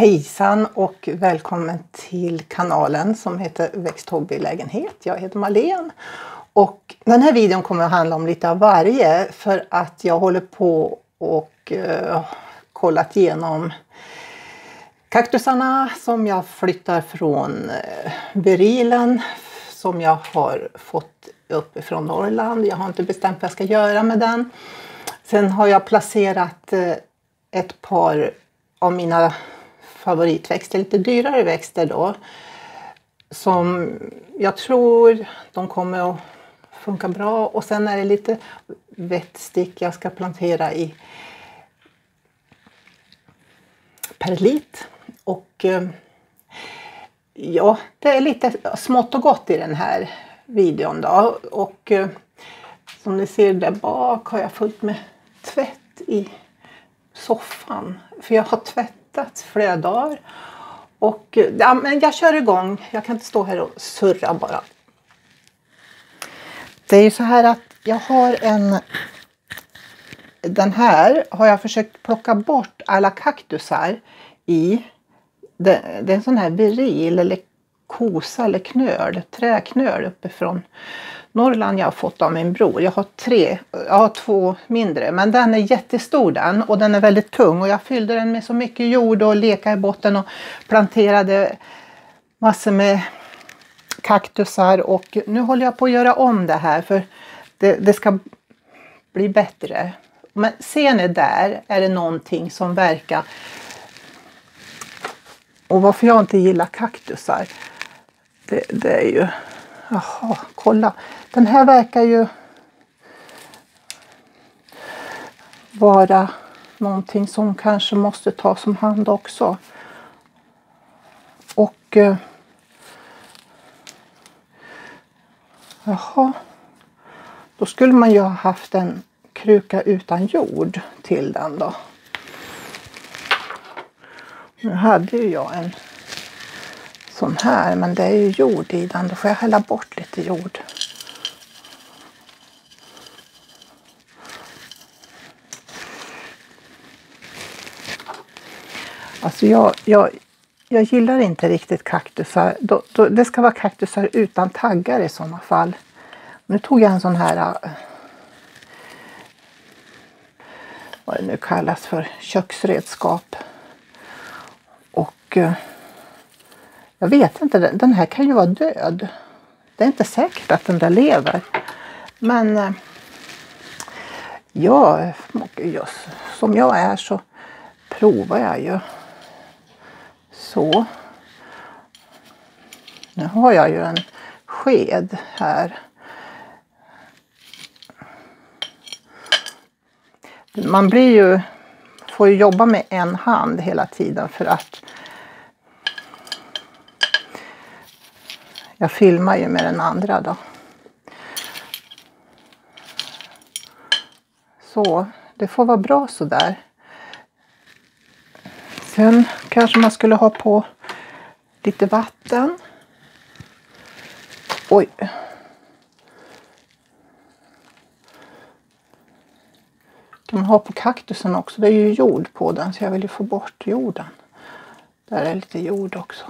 Hejsan och välkommen till kanalen som heter Växthobbylägenhet. Jag heter Marlene och den här videon kommer att handla om lite av varje för att jag håller på och uh, kollat igenom kaktusarna som jag flyttar från eh, uh, berilen som jag har fått upp från Norrland. Jag har inte bestämt vad jag ska göra med den. Sen har jag placerat uh, ett par av mina favoritväxter, lite dyrare växter då. Som jag tror de kommer att funka bra. Och sen är det lite vettstick jag ska plantera i perlit. Och eh, ja, det är lite smått och gott i den här videon då. Och eh, som ni ser där bak har jag fullt med tvätt i soffan. För jag har tvätt tvättats flera dagar. Och ja, men jag kör igång. Jag kan inte stå här och surra bara. Det är ju så här att jag har en... Den här har jag försökt plocka bort alla kaktusar i. Det, det är en sån här viril eller kosa eller knöl, träknöl uppifrån Norrland jag har fått av min bror. Jag har tre, jag har två mindre men den är jättestor den och den är väldigt tung och jag fyllde den med så mycket jord och leka i botten och planterade massor med kaktusar och nu håller jag på att göra om det här för det, det ska bli bättre. Men ser ni där är det någonting som verkar och varför jag inte gillar kaktusar det, det är ju Jaha, kolla. Den här verkar ju vara någonting som kanske måste tas om hand också. Och eh, Jaha. Då skulle man ju ha haft en kruka utan jord till den då. Nu hade ju jag en sån här men det är ju jord i den. Då får jag hälla bort lite jord. Alltså jag, jag, jag gillar inte riktigt kaktusar. Då, då, det ska vara kaktusar utan taggar i sådana fall. Nu tog jag en sån här äh, vad det nu kallas för köksredskap. Och äh, jag vet inte, den här kan ju vara död. Det är inte säkert att den där lever. Men äh, ja, just, som jag är så provar jag ju. Så. Nu har jag ju en sked här. Man blir ju, får ju jobba med en hand hela tiden för att jag filmar ju med den andra då. Så, det får vara bra sådär. Sen kanske man skulle ha på lite vatten. Oj. kan man ha på kaktusen också. Det är ju jord på den så jag vill ju få bort jorden. Där är lite jord också.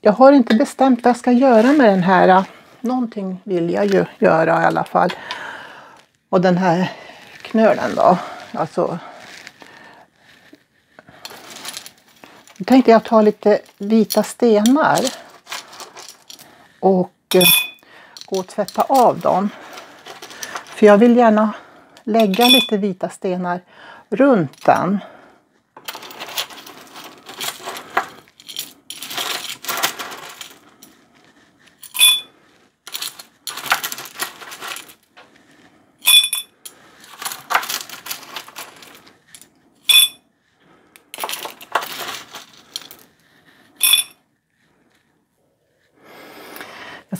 Jag har inte bestämt vad jag ska göra med den här. Någonting vill jag ju göra i alla fall. Och den här knölen då. Alltså. Nu tänkte jag ta lite vita stenar. Och eh, gå och tvätta av dem. För jag vill gärna lägga lite vita stenar runt den.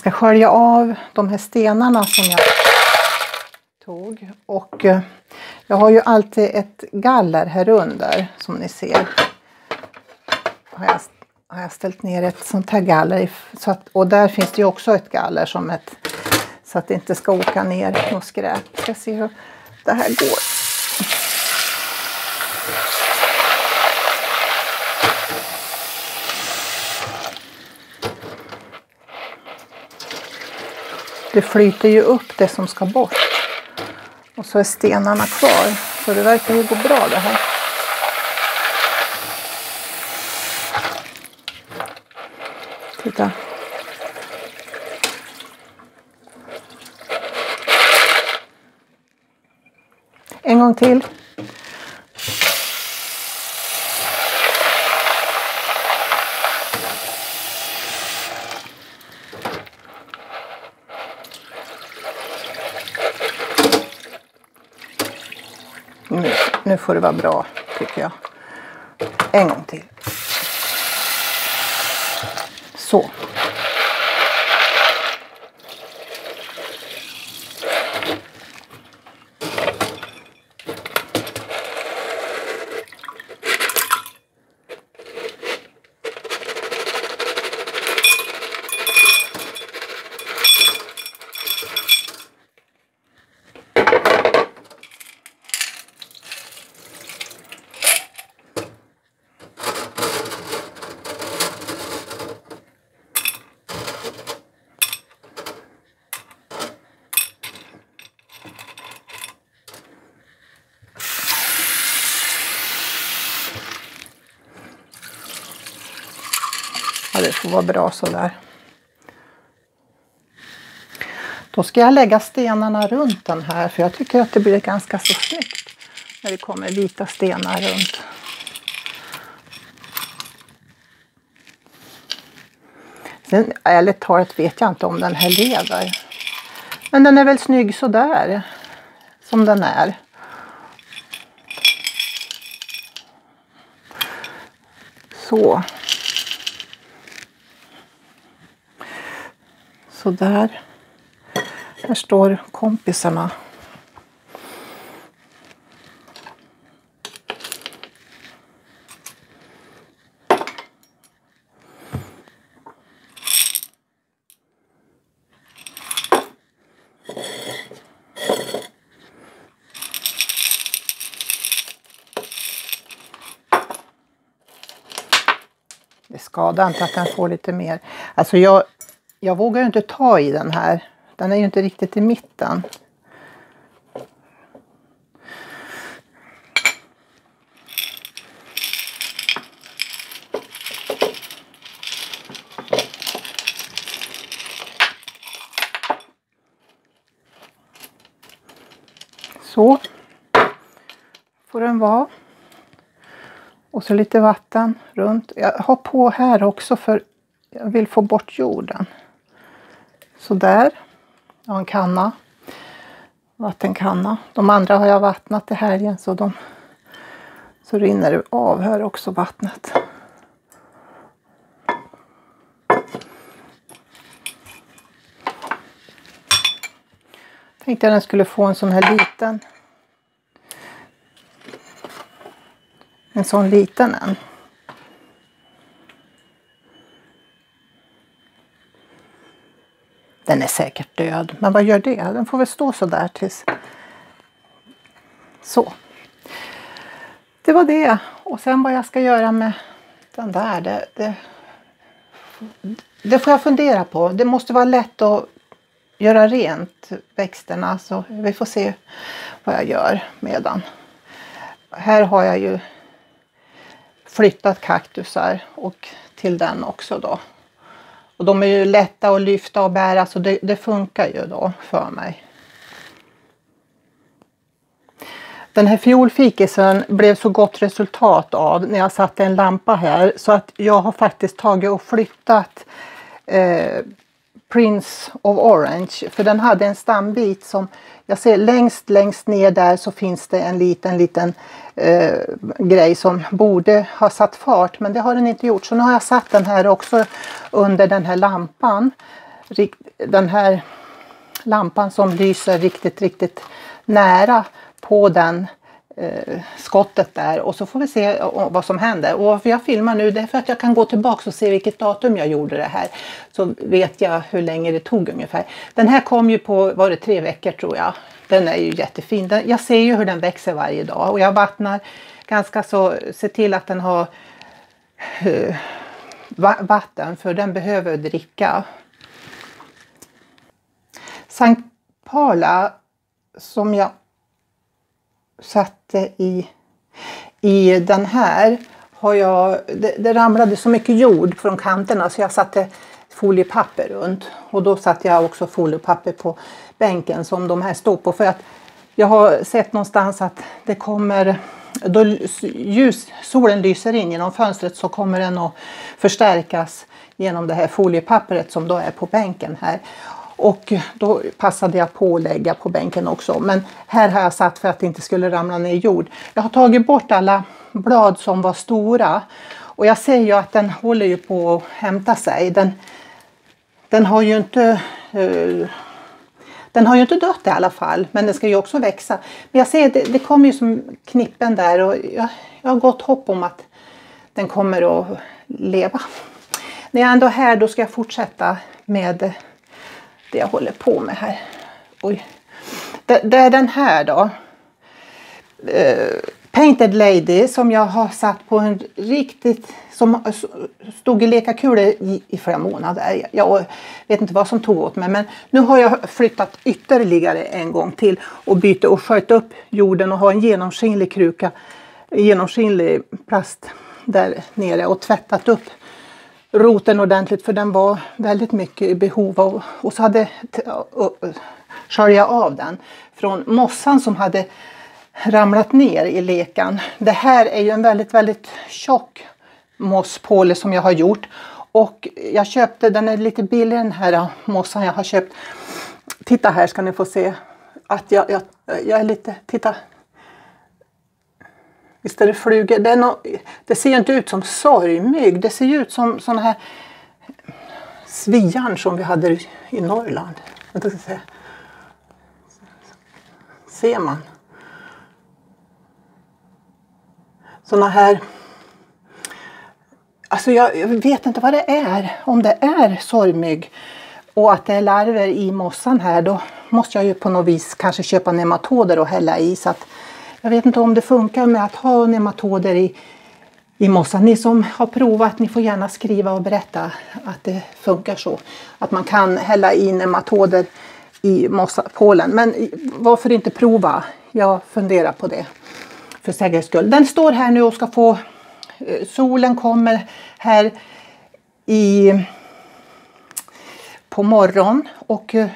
Ska skölja av de här stenarna som jag tog. Och eh, jag har ju alltid ett galler här under som ni ser. Har jag, har jag ställt ner ett sånt här galler. Så att, och där finns det ju också ett galler som ett så att det inte ska åka ner något skräp. Jag ska se hur det här går. Det flyter ju upp det som ska bort. Och så är stenarna kvar. Så det verkar ju gå bra det här. Titta. En gång till. Nu, nu får det vara bra tycker jag. En gång till. Så. Vara bra sådär. Då ska jag lägga stenarna runt den här för jag tycker att det blir ganska så snyggt när det kommer vita stenar runt. Sen ärligt talat vet jag inte om den här lever. Men den är väl snygg sådär. Som den är. Så. Så där. Här står kompisarna. Det skadar inte att den får lite mer. Alltså jag, jag vågar ju inte ta i den här. Den är ju inte riktigt i mitten. Så får den vara. Och så lite vatten runt. Jag har på här också för jag vill få bort jorden. Så där. Jag har en kanna. Vattenkanna. De andra har jag vattnat i helgen så de så rinner det av här också vattnet. Tänkte jag den skulle få en sån här liten. En sån liten en. Den är säkert död, men vad gör det? Den får väl stå så där tills... Så. Det var det. Och sen vad jag ska göra med den där, det, det, det får jag fundera på. Det måste vara lätt att göra rent växterna så vi får se vad jag gör med den. Här har jag ju flyttat kaktusar och till den också då. Och de är ju lätta att lyfta och bära så det, det funkar ju då för mig. Den här fiolfikisen blev så gott resultat av när jag satte en lampa här så att jag har faktiskt tagit och flyttat eh, Prince of Orange för den hade en stambit som jag ser längst längst ner där så finns det en liten liten eh, grej som borde ha satt fart men det har den inte gjort så nu har jag satt den här också under den här lampan. Den här lampan som lyser riktigt riktigt nära på den eh, skottet där och så får vi se eh, vad som händer. Och varför jag filmar nu det är för att jag kan gå tillbaka och se vilket datum jag gjorde det här. Så vet jag hur länge det tog ungefär. Den här kom ju på, var det tre veckor tror jag. Den är ju jättefin. Den, jag ser ju hur den växer varje dag och jag vattnar ganska så, ser till att den har uh, vatten för den behöver dricka. Sankt Paula som jag satte i, i den här har jag, det, det ramlade så mycket jord från kanterna så jag satte foliepapper runt. Och då satte jag också foliepapper på bänken som de här står på. För att jag har sett någonstans att det kommer, då ljus, solen lyser in genom fönstret så kommer den att förstärkas genom det här foliepappret som då är på bänken här. Och då passade jag på att lägga på bänken också. Men här har jag satt för att det inte skulle ramla ner i jord. Jag har tagit bort alla blad som var stora. Och jag ser ju att den håller ju på att hämta sig. Den, den har ju inte uh, den har ju inte dött i alla fall, men den ska ju också växa. Men jag ser, det, det kommer ju som knippen där och jag, jag har gott hopp om att den kommer att leva. När jag ändå är här då ska jag fortsätta med det jag håller på med här. Oj. Det, det är den här då. Uh, Painted Lady som jag har satt på en riktigt, som stod i lekakulor i, i flera månader. Jag vet inte vad som tog åt mig men nu har jag flyttat ytterligare en gång till och bytt och sköt upp jorden och har en genomskinlig kruka, genomskinlig plast där nere och tvättat upp roten ordentligt för den var väldigt mycket i behov av och så hade skölja av den från mossan som hade ramlat ner i lekan. Det här är ju en väldigt, väldigt tjock mosspåle som jag har gjort. Och jag köpte, den är lite billig den här äh, mossan jag har köpt. Titta här ska ni få se att jag, jag, jag är lite, titta. Visst är det flugor? Det, är no, det ser inte ut som sorgmygg. Det ser ju ut som sådana här svian som vi hade i Norrland. Vänta, ska se. Ser man? Sådana här Alltså jag vet inte vad det är. Om det är sorgmygg och att det är larver i mossan här då måste jag ju på något vis kanske köpa nematoder och hälla i. Så att jag vet inte om det funkar med att ha nematoder i, i mossan. Ni som har provat, ni får gärna skriva och berätta att det funkar så. Att man kan hälla i nematoder i mossapålen. Men varför inte prova? Jag funderar på det för säkerhets skull. Den står här nu och ska få eh, solen kommer här i på morgon och uh,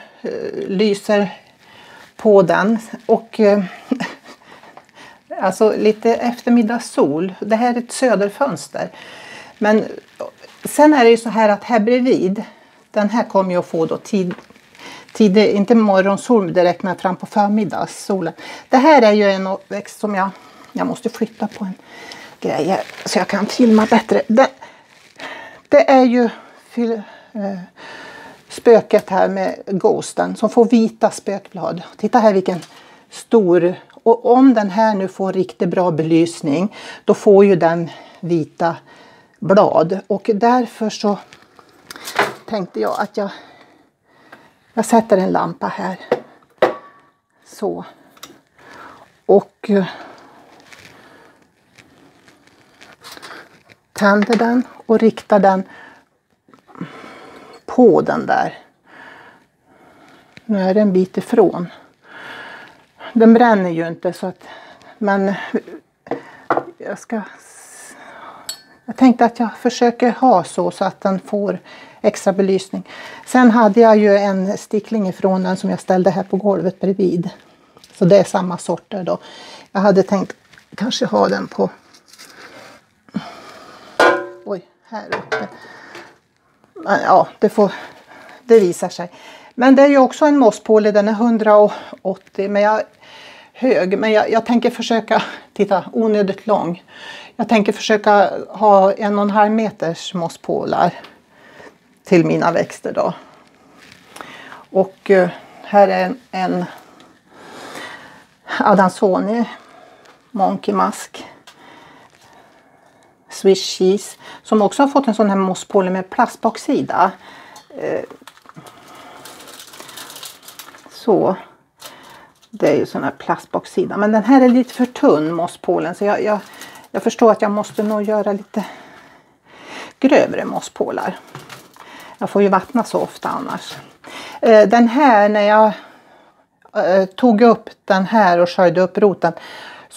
lyser på den och uh, alltså lite eftermiddagssol. Det här är ett söderfönster. Men sen är det ju så här att här bredvid den här kommer jag få då tid, tid inte morgonsol direkt men fram på förmiddagssolen. Det här är ju en växt som jag jag måste flytta på en grej här så jag kan filma bättre. Det, det är ju eh, spöket här med Ghosten som får vita spökblad. Titta här vilken stor. Och om den här nu får riktigt bra belysning då får ju den vita blad. Och därför så tänkte jag att jag, jag sätter en lampa här. Så. Och eh, tänder den och riktar den på den där. Nu är det en bit ifrån. Den bränner ju inte så att, men jag ska jag tänkte att jag försöker ha så så att den får extra belysning. Sen hade jag ju en stickling ifrån den som jag ställde här på golvet bredvid. Så det är samma sorter då. Jag hade tänkt kanske ha den på här uppe. Ja, det, får, det visar sig. Men det är ju också en mosspåle, den är 180 men jag, hög. Men jag, jag tänker försöka, titta onödigt lång. Jag tänker försöka ha en och en halv meters mosspålar till mina växter då. Och eh, här är en, en Adansoni Monkey Mask Swiss cheese som också har fått en sån här mosspåle med plastbaksida. Eh, så. Det är ju sån här plastbaksida men den här är lite för tunn mosspålen så jag, jag, jag förstår att jag måste nog göra lite grövre mosspålar. Jag får ju vattna så ofta annars. Eh, den här när jag eh, tog upp den här och sköljde upp roten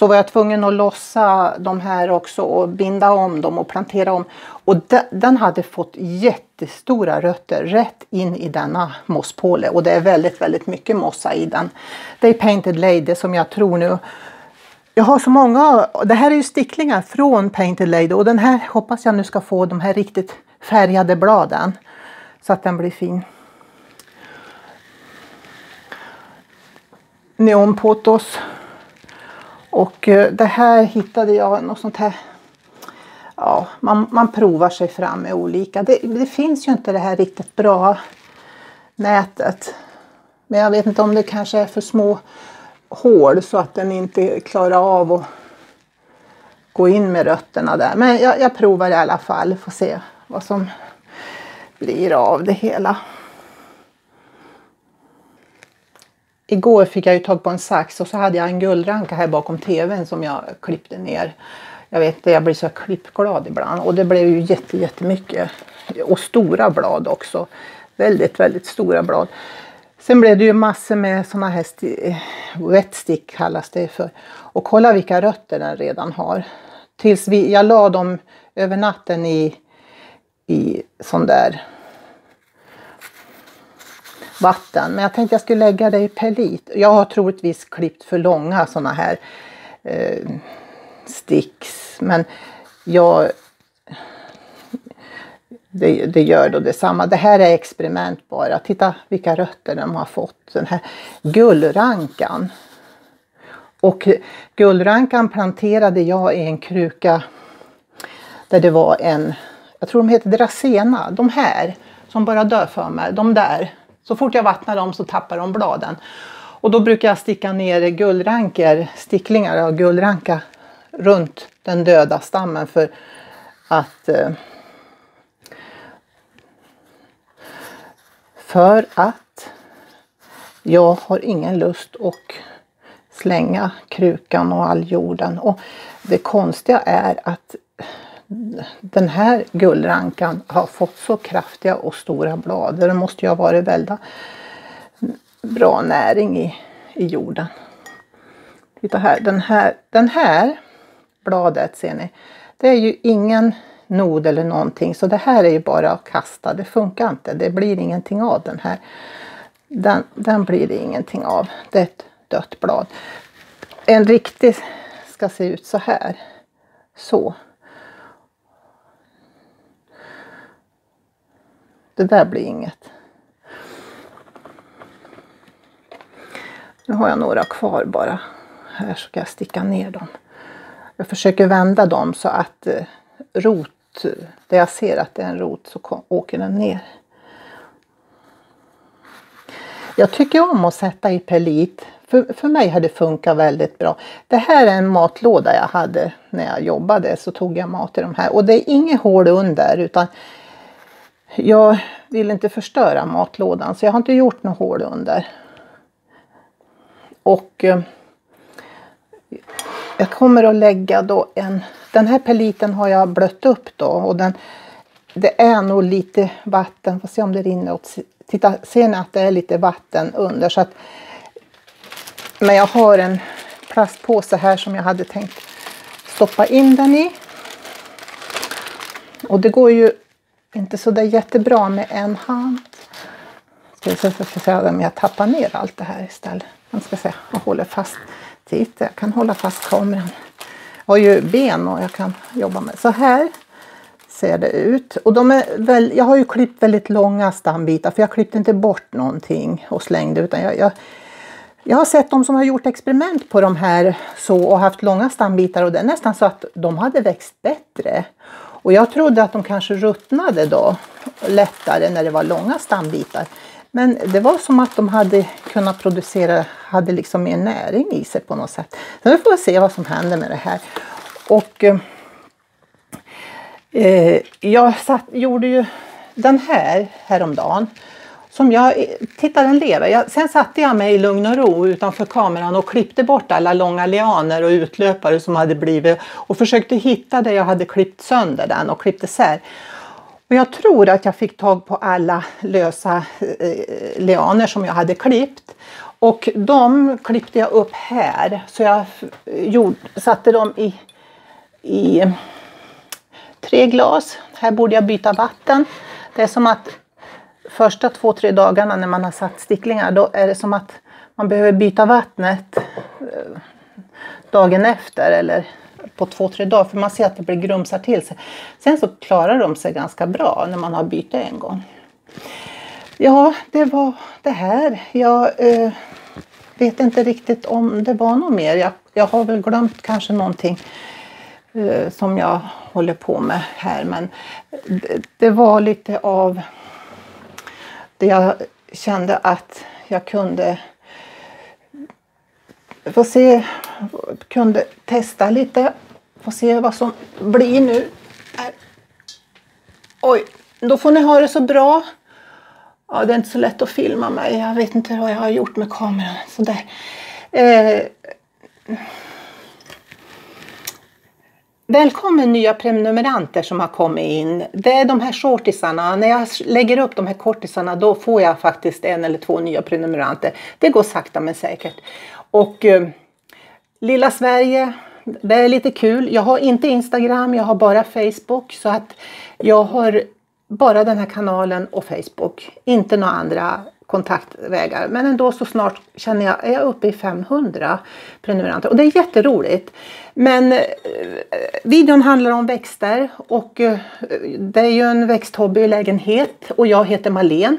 så var jag tvungen att lossa de här också och binda om dem och plantera om. Och de, den hade fått jättestora rötter rätt in i denna mosspåle och det är väldigt, väldigt mycket mossa i den. Det är Painted Lady som jag tror nu jag har så många, det här är ju sticklingar från Painted Lady och den här hoppas jag nu ska få de här riktigt färgade bladen. Så att den blir fin. Neon Potos och eh, det här hittade jag något sånt här. Ja, man, man provar sig fram med olika. Det, det finns ju inte det här riktigt bra nätet. Men jag vet inte om det kanske är för små hål så att den inte klarar av att gå in med rötterna där. Men jag, jag provar i alla fall. Får se vad som blir av det hela. Igår fick jag ju tag på en sax och så hade jag en guldranka här bakom tvn som jag klippte ner. Jag vet inte, jag blir så klippglad ibland och det blev ju jätte, jättemycket. Och stora blad också. Väldigt, väldigt stora blad. Sen blev det ju massor med såna här wetstick kallas det för. Och kolla vilka rötter den redan har. Tills vi, jag la dem över natten i, i sån där vatten. Men jag tänkte jag skulle lägga det i perlit. Jag har troligtvis klippt för långa sådana här eh, sticks. Men jag det, det, gör då detsamma. Det här är experiment bara. Titta vilka rötter de har fått. Den här gullrankan. Och gullrankan planterade jag i en kruka där det var en, jag tror de heter Dracena, de här som bara dör för mig, de där. Så fort jag vattnar dem så tappar de bladen. Och då brukar jag sticka ner gullrankor, sticklingar av gullranka runt den döda stammen för att eh, För att jag har ingen lust att slänga krukan och all jorden. Och det konstiga är att den här gullrankan har fått så kraftiga och stora blad. Det måste ju ha varit väldigt bra näring i, i jorden. Titta här, den här, den här bladet ser ni. Det är ju ingen nod eller någonting. Så det här är ju bara att kasta. Det funkar inte. Det blir ingenting av den här. Den, den blir det ingenting av. Det är ett dött blad. En riktig ska se ut så här. Så. Det där blir inget. Nu har jag några kvar bara. Här ska jag sticka ner dem. Jag försöker vända dem så att eh, rot där jag ser att det är en rot så åker den ner. Jag tycker om att sätta i perlit. För, för mig har det funkat väldigt bra. Det här är en matlåda jag hade när jag jobbade. Så tog jag mat i de här. Och det är inget hål under utan jag vill inte förstöra matlådan så jag har inte gjort något hål under. Och eh, jag kommer att lägga då en den här peliten har jag blött upp då och den, det är nog lite vatten. Får se om det rinner åt. Titta, ser ni att det är lite vatten under? Så att, men jag har en plastpåse här som jag hade tänkt stoppa in den i. Och det går ju inte så där jättebra med en hand. Ska vi se, ska se om jag tappar ner allt det här istället. Man ska se, jag håller fast. Titta, jag kan hålla fast kameran Jag har ju ben och jag kan jobba med. Så här ser det ut. Och de är väl, jag har ju klippt väldigt långa stambitar för jag klippte inte bort någonting och slängde utan jag, jag, jag har sett de som har gjort experiment på de här så och haft långa stambitar och det är nästan så att de hade växt bättre. Och jag trodde att de kanske ruttnade då lättare när det var långa stambitar. Men det var som att de hade kunnat producera, hade liksom mer näring i sig på något sätt. Så nu får vi se vad som händer med det här. Och eh, eh jag satt, gjorde ju den här häromdagen. Som jag, titta den lever. Jag, sen satte jag mig i lugn och ro utanför kameran och klippte bort alla långa lianer och utlöpare som hade blivit och försökte hitta där jag hade klippt sönder den och klippt isär. Och jag tror att jag fick tag på alla lösa eh, lianer som jag hade klippt. Och de klippte jag upp här. Så jag gjorde, satte dem i, i tre glas. Här borde jag byta vatten. Det är som att första två, tre dagarna när man har satt sticklingar, då är det som att man behöver byta vattnet eh, dagen efter eller på två, tre dagar för man ser att det blir grumsar till sig. Sen så klarar de sig ganska bra när man har bytt en gång. Ja, det var det här. Jag eh, vet inte riktigt om det var något mer. Jag, jag har väl glömt kanske någonting eh, som jag håller på med här. Men det, det var lite av där jag kände att jag kunde få se, kunde testa lite. Få se vad som blir nu. Oj, då får ni ha det så bra. Ja, det är inte så lätt att filma mig. Jag vet inte vad jag har gjort med kameran. Sådär. Eh, Välkommen nya prenumeranter som har kommit in. Det är de här shortisarna. När jag lägger upp de här kortisarna då får jag faktiskt en eller två nya prenumeranter. Det går sakta men säkert. Och eh, lilla Sverige, det är lite kul. Jag har inte Instagram, jag har bara Facebook. Så att jag har bara den här kanalen och Facebook. Inte några andra kontaktvägar. Men ändå så snart känner jag, är jag uppe i 500 prenumeranter. Och det är jätteroligt. Men eh, videon handlar om växter och eh, det är ju en växthobbylägenhet och jag heter Malen.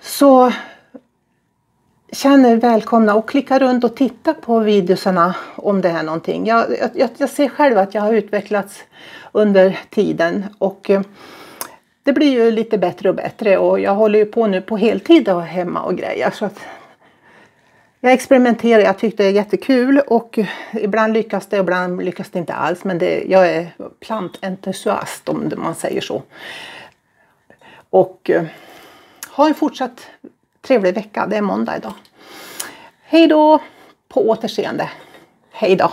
Så känn er välkomna och klicka runt och titta på videorna om det är någonting. Jag, jag, jag ser själv att jag har utvecklats under tiden och eh, det blir ju lite bättre och bättre och jag håller ju på nu på heltid och hemma och grejer. Så att jag experimenterar, jag tyckte det är jättekul och ibland lyckas det, och ibland lyckas det inte alls. Men det, jag är plantentusiast om man säger så. Och eh, ha en fortsatt trevlig vecka, det är måndag idag. Hej då! På återseende. Hej då!